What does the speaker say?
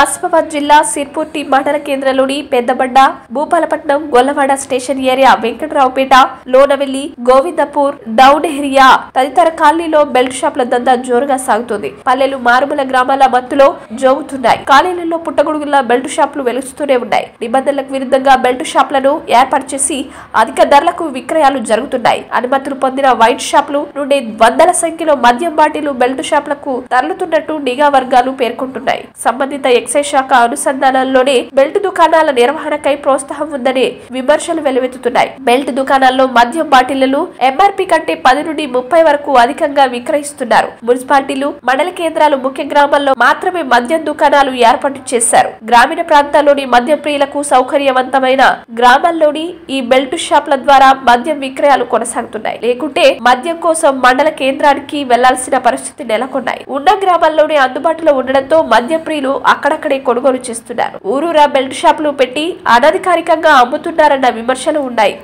ఆసిఫాబాద్ జిల్లా సిర్పూర్తి మండల కేంద్రంలోని పెద్దబండ భూపాలపట్నం గొల్లవాడ స్టేషన్ ఏరియా వెంకటరావుపేట లోనవెల్లి గోవిందపూర్ డౌడెహరియా తదితర కాలనీలో బెల్ట్ షాప్ల దందా జోరుగా సాగుతుంది. పల్లెలు మారుమూల గ్రామాల మత్తులో జోగుతున్నాయి. కాలనీలలో పుట్టగొడుగుల బెల్ట్ షాపులు వెలుస్తూనే ఉన్నాయి. నిబంధనలకు విరుద్ధంగా బెల్ట్ షాపులను ఏర్పాటు చేసి అధిక ధరలకు విక్రయాలు జరుగుతున్నాయి. అనుమతులు పొందిన వైట్ షాపులు నుండి వందల సంఖ్యలో మద్యం బాటిలు బెల్ట్ షాపులకు తరలుతున్నట్టు నిఘా వర్గాలు పేర్కొంటున్నాయి. సంబంధిత ఎక్సైజ్ శాఖ అనుసంధానాల్లోనే బెల్ట్ దుకాణాల నిర్వహణకై ప్రోత్సాహం ఉందనే విమర్శలు వెలువెత్తుతున్నాయి. బెల్ట్ దుకాణాల్లో మద్యం బాటిళ్ళను ఎంఆర్పి కంటే పది నుండి ముప్పై వరకు అధికంగా విక్రయిస్తున్నారు. మున్సిపాలిటీలు మండల కేంద్రాలు ముఖ్య గ్రామాల్లో మాత్రమే మద్యం దుకాణాలు ఏర్పాటు చేశారు. గ్రామీణ ప్రాంతాల్లోని మద్యం ప్రియులకు సౌకర్యవంతమైన గ్రామాల్లోని ఈ బెల్ట్ షాప్ల ద్వారా మద్యం విక్రయాలు కొనసాగుతున్నాయి. లేకుంటే మద్యం కోసం మండల కేంద్రానికి వెళ్ళాల్సిన పరిస్థితి నెలకొన్నాయి. ఉన్న గ్రామాల్లోనే అందుబాటులో ఉండడంతో మద్యం ప్రియులు అక్కడక్కడే కొనుగోలు చేస్తున్నారు. ఊరూరా బెల్ట్ షాపులు పెట్టి అనధికారికంగా అమ్ముతున్నారన్న విమర్శలు ఉన్నాయి.